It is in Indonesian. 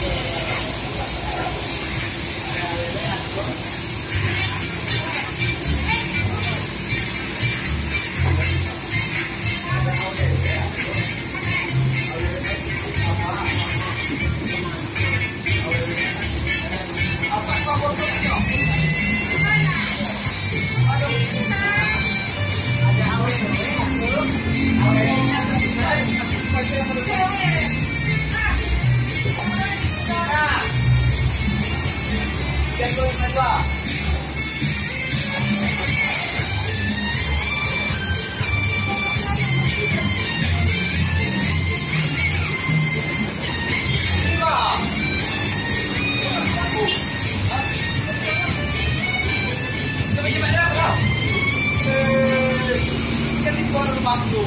Yeah. Cepat-cepat dah, kau. Tu.